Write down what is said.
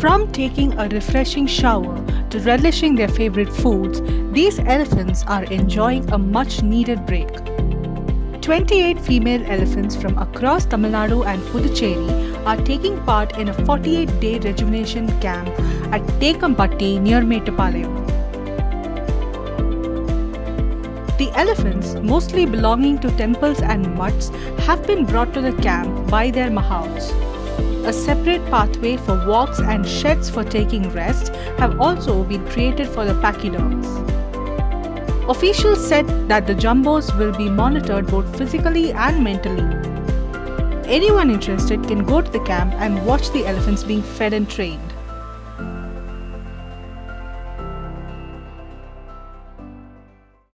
From taking a refreshing shower to relishing their favorite foods, these elephants are enjoying a much needed break. 28 female elephants from across Tamil Nadu and Puducherry are taking part in a 48 day rejuvenation camp at Tekampatti near Mettupalayam. The elephants, mostly belonging to temples and mutts, have been brought to the camp by their mahouts. A separate pathway for walks and sheds for taking rest have also been created for the pachyderms. Officials said that the jumbos will be monitored both physically and mentally. Anyone interested can go to the camp and watch the elephants being fed and trained.